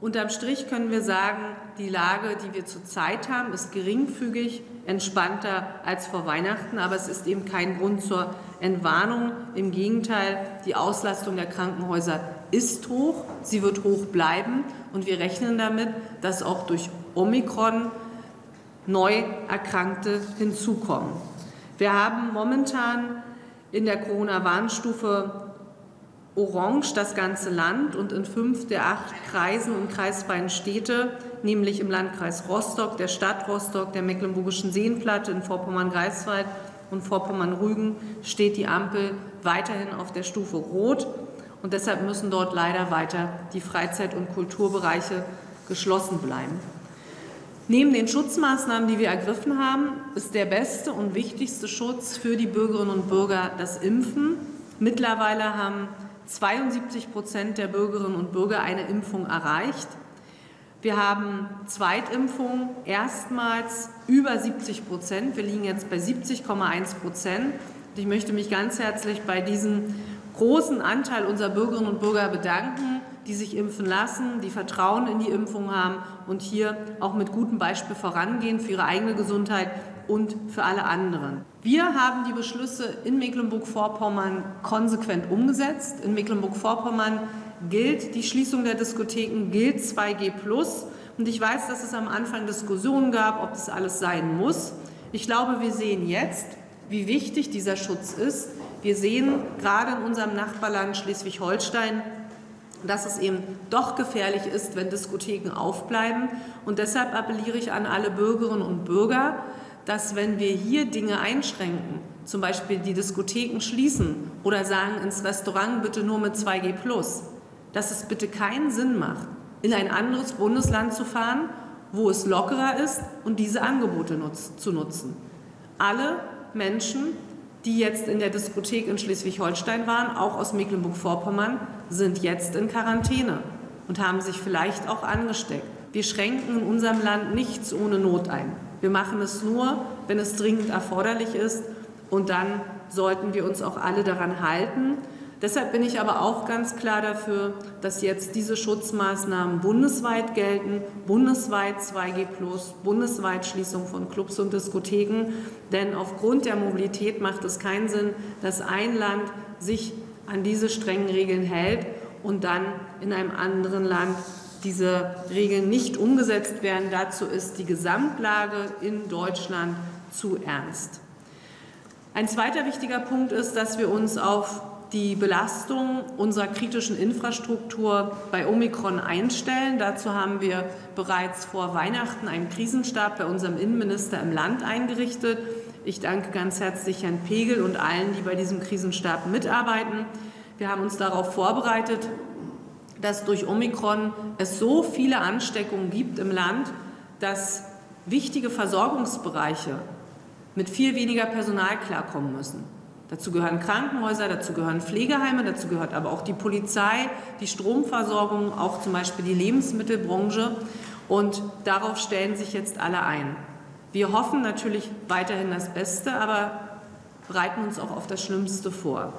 Unterm Strich können wir sagen, die Lage, die wir zurzeit haben, ist geringfügig entspannter als vor Weihnachten, aber es ist eben kein Grund zur Entwarnung. Im Gegenteil, die Auslastung der Krankenhäuser ist hoch, sie wird hoch bleiben und wir rechnen damit, dass auch durch Omikron neu Erkrankte hinzukommen. Wir haben momentan in der Corona-Warnstufe Orange das ganze Land und in fünf der acht Kreisen und kreisfreien Städte, nämlich im Landkreis Rostock, der Stadt Rostock, der Mecklenburgischen Seenplatte, in Vorpommern-Greifswald und Vorpommern-Rügen, steht die Ampel weiterhin auf der Stufe Rot. Und deshalb müssen dort leider weiter die Freizeit- und Kulturbereiche geschlossen bleiben. Neben den Schutzmaßnahmen, die wir ergriffen haben, ist der beste und wichtigste Schutz für die Bürgerinnen und Bürger das Impfen. Mittlerweile haben 72 Prozent der Bürgerinnen und Bürger eine Impfung erreicht. Wir haben Zweitimpfungen erstmals über 70 Prozent. Wir liegen jetzt bei 70,1 Prozent. Ich möchte mich ganz herzlich bei diesem großen Anteil unserer Bürgerinnen und Bürger bedanken, die sich impfen lassen, die Vertrauen in die Impfung haben und hier auch mit gutem Beispiel vorangehen für ihre eigene Gesundheit und für alle anderen. Wir haben die Beschlüsse in Mecklenburg-Vorpommern konsequent umgesetzt. In Mecklenburg-Vorpommern gilt die Schließung der Diskotheken, gilt 2G+. Und ich weiß, dass es am Anfang Diskussionen gab, ob das alles sein muss. Ich glaube, wir sehen jetzt, wie wichtig dieser Schutz ist. Wir sehen gerade in unserem Nachbarland Schleswig-Holstein, dass es eben doch gefährlich ist, wenn Diskotheken aufbleiben. Und deshalb appelliere ich an alle Bürgerinnen und Bürger, dass wenn wir hier Dinge einschränken, zum Beispiel die Diskotheken schließen oder sagen ins Restaurant bitte nur mit 2G+, dass es bitte keinen Sinn macht, in ein anderes Bundesland zu fahren, wo es lockerer ist und diese Angebote nutz zu nutzen. Alle Menschen, die jetzt in der Diskothek in Schleswig-Holstein waren, auch aus Mecklenburg-Vorpommern, sind jetzt in Quarantäne und haben sich vielleicht auch angesteckt. Wir schränken in unserem Land nichts ohne Not ein. Wir machen es nur, wenn es dringend erforderlich ist. Und dann sollten wir uns auch alle daran halten. Deshalb bin ich aber auch ganz klar dafür, dass jetzt diese Schutzmaßnahmen bundesweit gelten, bundesweit 2G, bundesweit Schließung von Clubs und Diskotheken. Denn aufgrund der Mobilität macht es keinen Sinn, dass ein Land sich an diese strengen Regeln hält und dann in einem anderen Land diese Regeln nicht umgesetzt werden. Dazu ist die Gesamtlage in Deutschland zu ernst. Ein zweiter wichtiger Punkt ist, dass wir uns auf die Belastung unserer kritischen Infrastruktur bei Omikron einstellen. Dazu haben wir bereits vor Weihnachten einen Krisenstab bei unserem Innenminister im Land eingerichtet. Ich danke ganz herzlich Herrn Pegel und allen, die bei diesem Krisenstab mitarbeiten. Wir haben uns darauf vorbereitet, dass durch Omikron es so viele Ansteckungen gibt im Land, dass wichtige Versorgungsbereiche mit viel weniger Personal klarkommen müssen. Dazu gehören Krankenhäuser, dazu gehören Pflegeheime, dazu gehört aber auch die Polizei, die Stromversorgung, auch zum Beispiel die Lebensmittelbranche. Und darauf stellen sich jetzt alle ein. Wir hoffen natürlich weiterhin das Beste, aber bereiten uns auch auf das Schlimmste vor.